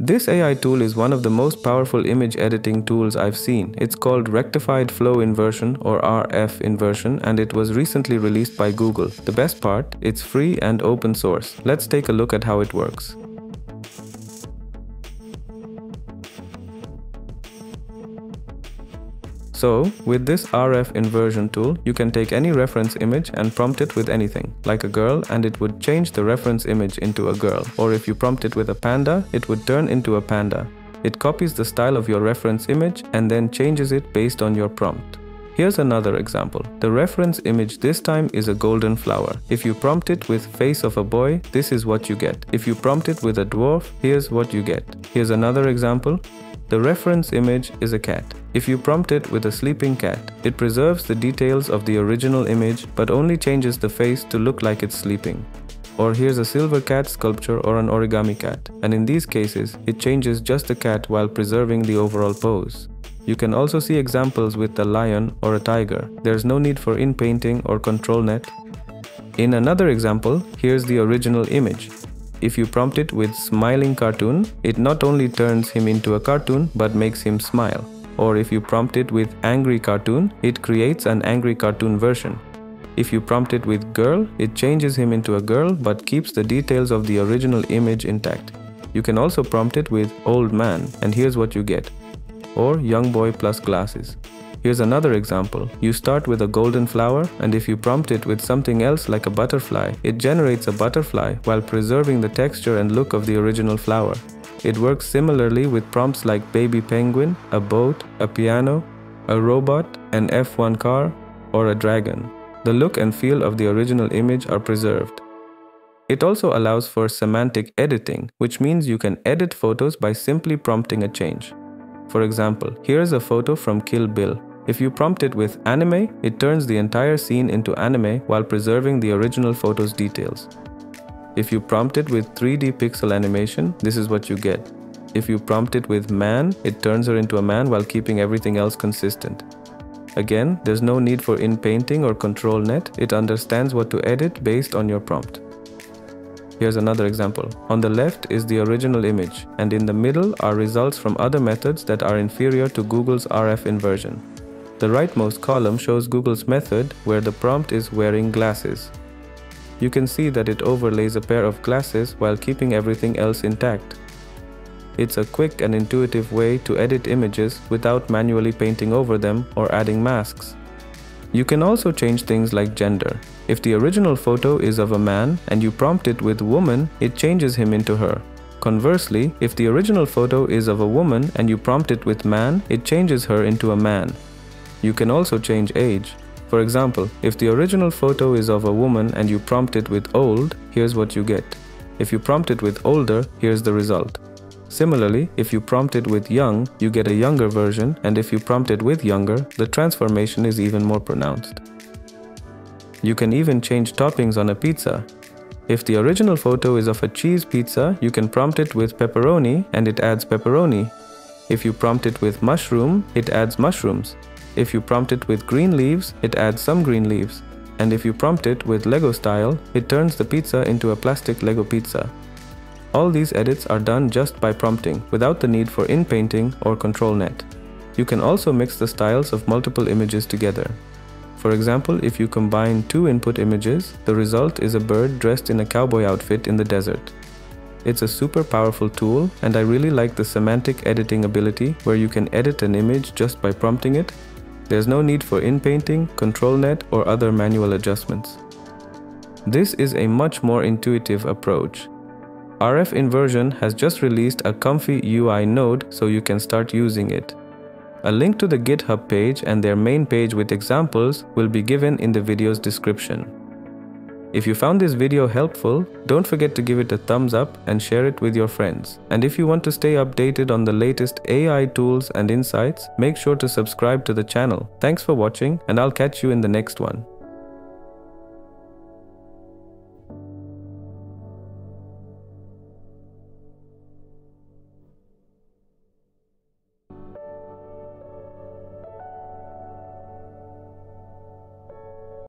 This AI tool is one of the most powerful image editing tools I've seen. It's called Rectified Flow Inversion or RF Inversion and it was recently released by Google. The best part, it's free and open source. Let's take a look at how it works. So, with this RF inversion tool, you can take any reference image and prompt it with anything, like a girl and it would change the reference image into a girl. Or if you prompt it with a panda, it would turn into a panda. It copies the style of your reference image and then changes it based on your prompt. Here's another example. The reference image this time is a golden flower. If you prompt it with face of a boy, this is what you get. If you prompt it with a dwarf, here's what you get. Here's another example. The reference image is a cat. If you prompt it with a sleeping cat, it preserves the details of the original image but only changes the face to look like it's sleeping. Or here's a silver cat sculpture or an origami cat, and in these cases, it changes just the cat while preserving the overall pose. You can also see examples with a lion or a tiger. There's no need for in-painting or ControlNet. In another example, here's the original image. If you prompt it with smiling cartoon, it not only turns him into a cartoon but makes him smile. Or if you prompt it with angry cartoon, it creates an angry cartoon version. If you prompt it with girl, it changes him into a girl but keeps the details of the original image intact. You can also prompt it with old man and here's what you get. Or young boy plus glasses. Here's another example. You start with a golden flower and if you prompt it with something else like a butterfly, it generates a butterfly while preserving the texture and look of the original flower. It works similarly with prompts like baby penguin, a boat, a piano, a robot, an F1 car, or a dragon. The look and feel of the original image are preserved. It also allows for semantic editing, which means you can edit photos by simply prompting a change. For example, here's a photo from Kill Bill. If you prompt it with anime, it turns the entire scene into anime while preserving the original photo's details. If you prompt it with 3D pixel animation, this is what you get. If you prompt it with man, it turns her into a man while keeping everything else consistent. Again, there's no need for in-painting or ControlNet, it understands what to edit based on your prompt. Here's another example. On the left is the original image, and in the middle are results from other methods that are inferior to Google's RF inversion. The rightmost column shows Google's method where the prompt is wearing glasses. You can see that it overlays a pair of glasses while keeping everything else intact. It's a quick and intuitive way to edit images without manually painting over them or adding masks. You can also change things like gender. If the original photo is of a man and you prompt it with woman, it changes him into her. Conversely, if the original photo is of a woman and you prompt it with man, it changes her into a man. You can also change age. For example, if the original photo is of a woman and you prompt it with old, here's what you get. If you prompt it with older, here's the result. Similarly, if you prompt it with young, you get a younger version, and if you prompt it with younger, the transformation is even more pronounced. You can even change toppings on a pizza. If the original photo is of a cheese pizza, you can prompt it with pepperoni and it adds pepperoni. If you prompt it with mushroom, it adds mushrooms. If you prompt it with green leaves, it adds some green leaves. And if you prompt it with Lego style, it turns the pizza into a plastic Lego pizza. All these edits are done just by prompting, without the need for in-painting or ControlNet. You can also mix the styles of multiple images together. For example, if you combine two input images, the result is a bird dressed in a cowboy outfit in the desert. It's a super powerful tool and I really like the semantic editing ability where you can edit an image just by prompting it there's no need for in-painting, ControlNet or other manual adjustments. This is a much more intuitive approach. RF Inversion has just released a ComfyUI node so you can start using it. A link to the GitHub page and their main page with examples will be given in the video's description. If you found this video helpful, don't forget to give it a thumbs up and share it with your friends. And if you want to stay updated on the latest AI tools and insights, make sure to subscribe to the channel. Thanks for watching and I'll catch you in the next one.